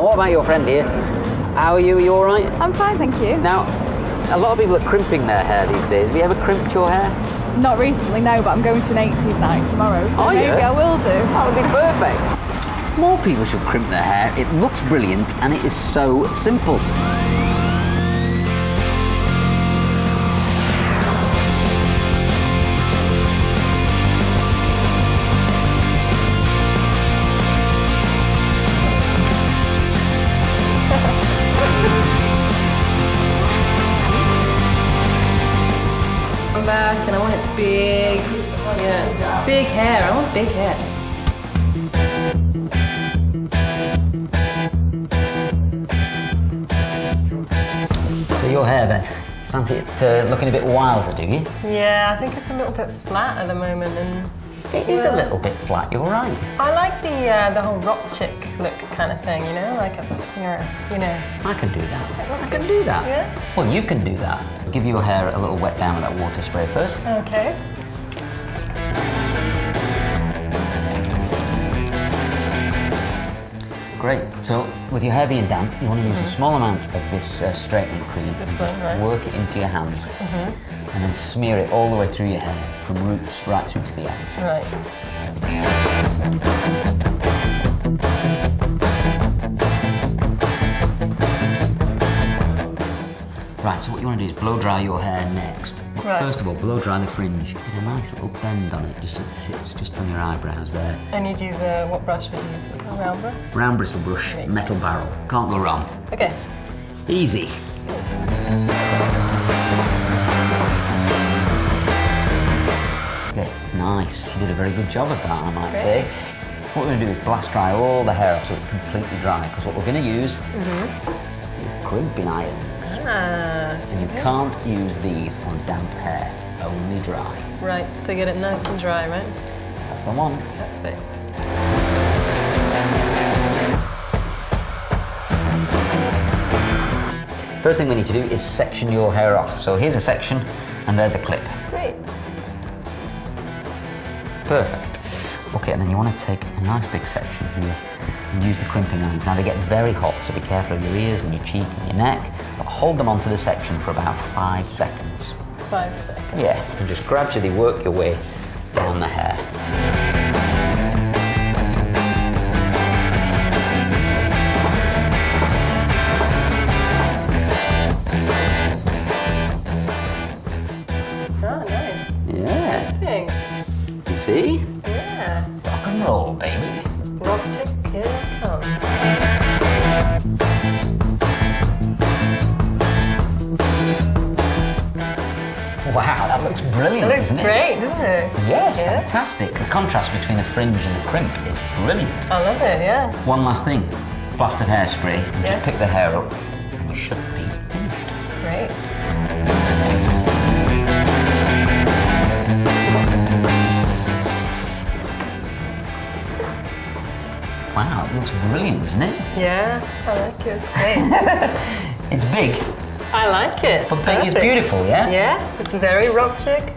What about your friend here? How are you? Are you all right? I'm fine, thank you. Now, a lot of people are crimping their hair these days. Have you ever crimped your hair? Not recently, no, but I'm going to an 80s night tomorrow, so Are maybe you? I will do. That would be perfect. More people should crimp their hair. It looks brilliant and it is so simple. Back and I want it big. Yeah, big hair. I want big hair. So your hair then, fancy it uh, looking a bit wilder, do you? Yeah, I think it's a little bit flat at the moment, and It is a little bit flat, you're right. I like the uh, the whole rock chick look kind of thing. You know, like a singer. You know. I can do that. I can do that. Yeah. Well, you can do that. Give your hair a little wet down with that water spray first. Okay. Great. So, with your hair being damp, you want to use a small amount of this uh, straightening cream. Mm-hmm. This and just right. Mm-hmm. Work it into your hands, and then smear it all the way through your hair, from roots right through to the ends. Right. Right. So what you want to do is blow dry your hair next. Right. First of all, blow dry the fringe. Get a nice little bend on it, just so it sits just on your eyebrows there. And you'd use a what brush would you use? A round brush. Round bristle brush, metal barrel. Can't go wrong. Okay. Easy. Okay, nice. You did a very good job of that, I might Great. say. What we're going to do is blast dry all the hair off so it's completely dry, because what we're going to use is crimping irons. Ah. And you can't use these on damp hair, only dry. Right. So get it nice and dry, right? That's the one. Perfect. First thing we need to do is section your hair off. So here's a section, and there's a clip. Great. Perfect. Okay, and then you want to take a nice big section here and use the crimping irons. Now they get very hot, so be careful of your ears and your cheek and your neck, but hold them onto the section for about five seconds. Five seconds. Yeah, and just gradually work your way down the hair. Oh, nice. Yeah, you see? Yeah. Rock and roll, baby. Rock chick, here it comes. Wow, that looks brilliant, It looks doesn't it? great, doesn't it? Yes, Yeah. fantastic. The contrast between the fringe and the crimp is brilliant. I love it, yeah. One last thing, blast of hairspray, and Yeah. just pick the hair up, and you should be finished. Great. It looks brilliant, doesn't it? Yeah, I like it. It's great. It's big, I like it. but big is beautiful, yeah? Yeah, it's very rock chick.